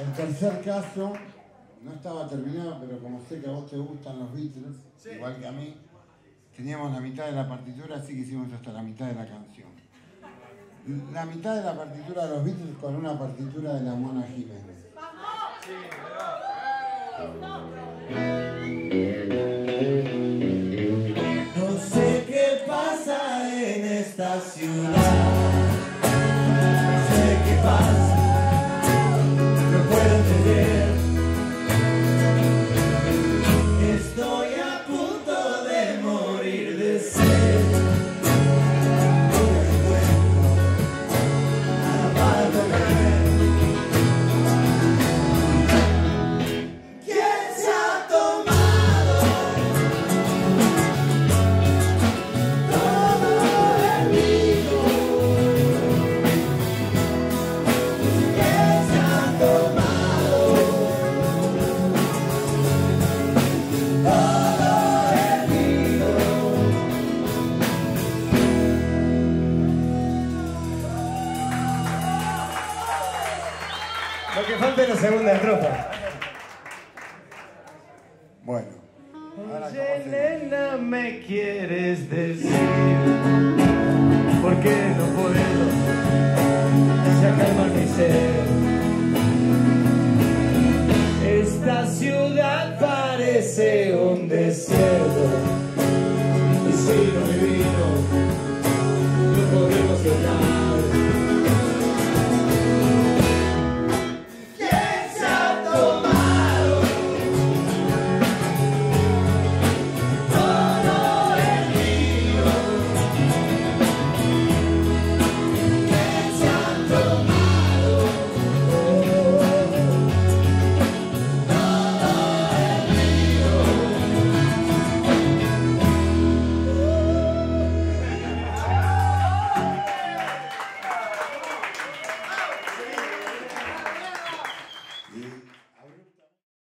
El tercer caso no estaba terminado, pero como sé que a vos te gustan los Beatles, igual que a mí, teníamos la mitad de la partitura, así que hicimos hasta la mitad de la canción. La mitad de la partitura de los Beatles con una partitura de la Mona Jiménez. No sé qué pasa en esta ciudad. Que falta la segunda estrofa. Bueno. Oye, me quieres decir porque no puedo sacarme mi ser. Esta ciudad parece un desierto y si no vivimos, no podemos llegar.